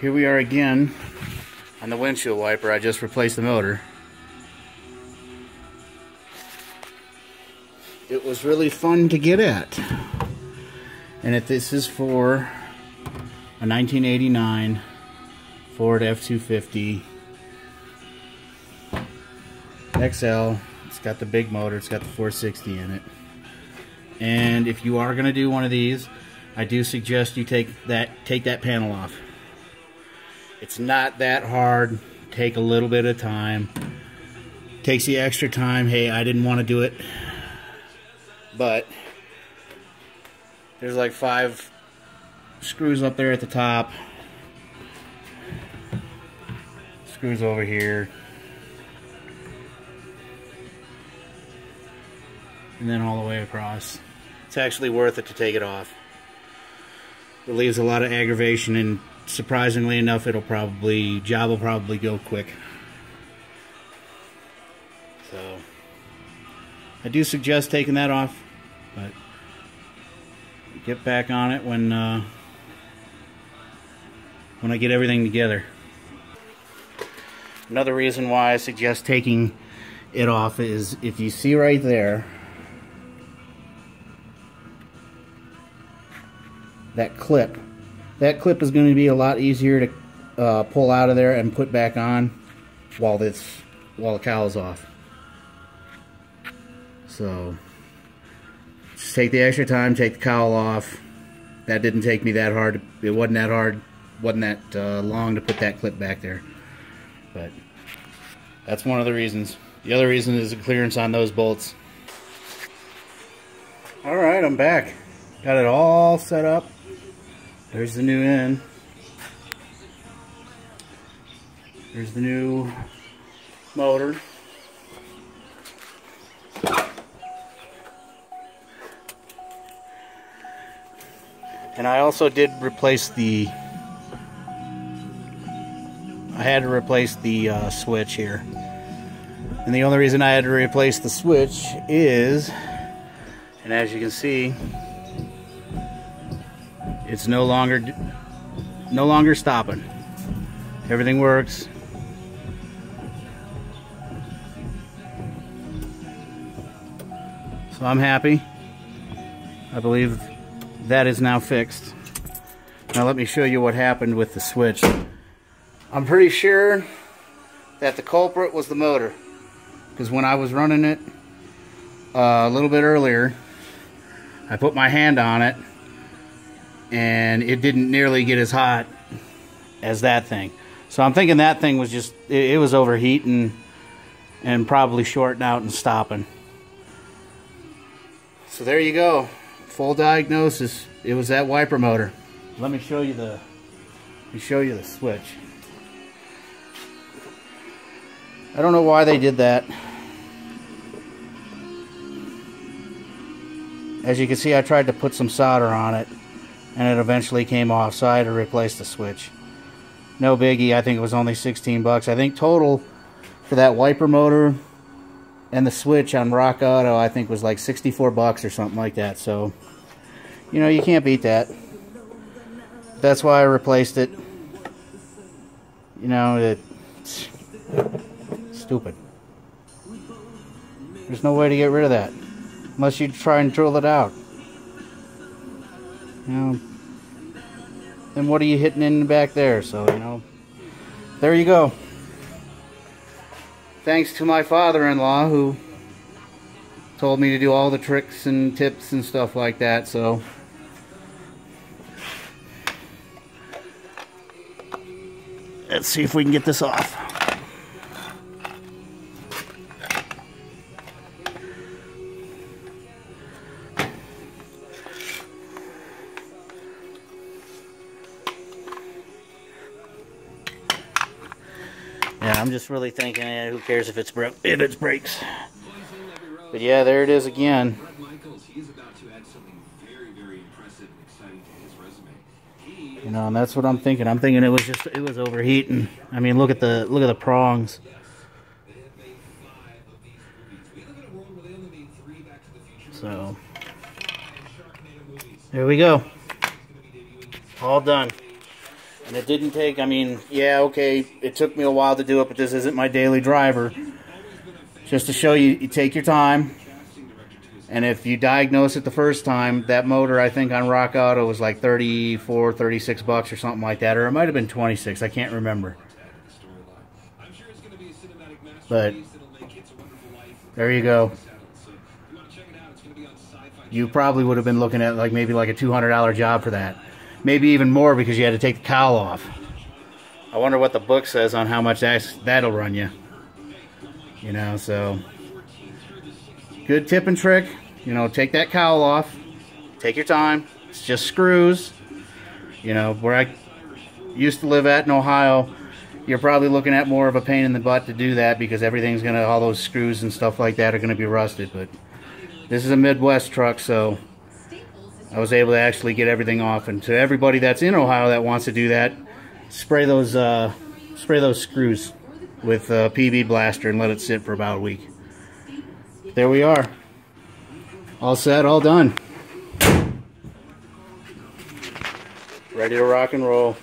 here we are again on the windshield wiper. I just replaced the motor. It was really fun to get at. And if this is for a 1989 Ford F-250 XL. It's got the big motor. It's got the 460 in it. And if you are going to do one of these, I do suggest you take that take that panel off. It's not that hard. Take a little bit of time. Takes the extra time. Hey, I didn't want to do it. But there's like five screws up there at the top. Screws over here. And then all the way across. It's actually worth it to take it off. Relieves a lot of aggravation and surprisingly enough it'll probably job will probably go quick. So I do suggest taking that off, but get back on it when uh, when I get everything together. Another reason why I suggest taking it off is if you see right there that clip. That clip is going to be a lot easier to uh, pull out of there and put back on while this while the cowl is off. So just take the extra time, take the cowl off. That didn't take me that hard. It wasn't that hard, wasn't that uh, long to put that clip back there. But that's one of the reasons. The other reason is the clearance on those bolts. Alright, I'm back. Got it all set up. There's the new end. There's the new motor. And I also did replace the I had to replace the uh, switch here. And the only reason I had to replace the switch is, and as you can see, it's no longer no longer stopping. Everything works. So I'm happy. I believe that is now fixed. Now let me show you what happened with the switch. I'm pretty sure that the culprit was the motor. Because when I was running it uh, a little bit earlier, I put my hand on it and it didn't nearly get as hot as that thing. So I'm thinking that thing was just, it, it was overheating and probably shorting out and stopping. So there you go. Full diagnosis. It was that wiper motor. Let me show you the, let me show you the switch. I don't know why they did that. As you can see, I tried to put some solder on it and it eventually came off so I had to replace the switch. No biggie I think it was only 16 bucks. I think total for that wiper motor and the switch on Rock Auto I think was like 64 bucks or something like that so you know you can't beat that. That's why I replaced it. You know it's stupid. There's no way to get rid of that unless you try and drill it out you know, then what are you hitting in the back there? So, you know, there you go. Thanks to my father-in-law who told me to do all the tricks and tips and stuff like that, so... Let's see if we can get this off. Yeah, I'm just really thinking, eh, who cares if it's broke if it's breaks. But yeah, there it is again. You know, and that's what I'm thinking. I'm thinking it was just it was overheating. I mean, look at the look at the prongs. So there we go. All done. And it didn't take, I mean, yeah, okay, it took me a while to do it, but this isn't my daily driver. Just to show you, you take your time. And if you diagnose it the first time, that motor, I think, on Rock Auto was like 34, 36 bucks or something like that. Or it might have been 26. I can't remember. But there you go. You probably would have been looking at like maybe like a $200 job for that. Maybe even more because you had to take the cowl off. I wonder what the book says on how much that's, that'll run you. You know, so good tip and trick. You know, take that cowl off. Take your time. It's just screws. You know, where I used to live at in Ohio, you're probably looking at more of a pain in the butt to do that because everything's going to, all those screws and stuff like that are going to be rusted. But this is a Midwest truck, so I was able to actually get everything off. And to everybody that's in Ohio that wants to do that, spray those, uh, spray those screws with a PB Blaster and let it sit for about a week. There we are. All set, all done. Ready to rock and roll.